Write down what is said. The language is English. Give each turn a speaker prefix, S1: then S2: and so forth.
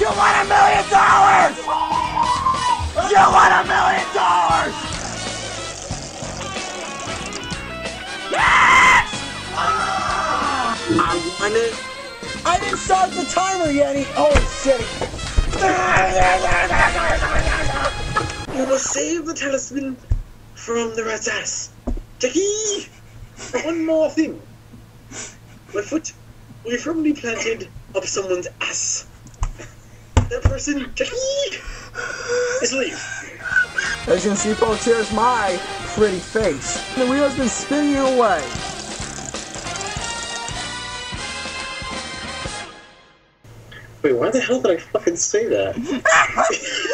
S1: You want a million dollars! You want a million dollars! Yes!
S2: I won it.
S1: I didn't start the timer yet. Oh shit!
S2: You must save the talisman from the rat's ass. Jackie! One more thing. My foot will firmly planted up someone's ass. Person, is leave.
S1: As you can see, folks, here's my pretty face. The wheel's been spinning away.
S2: Wait, why the hell did I fucking say that?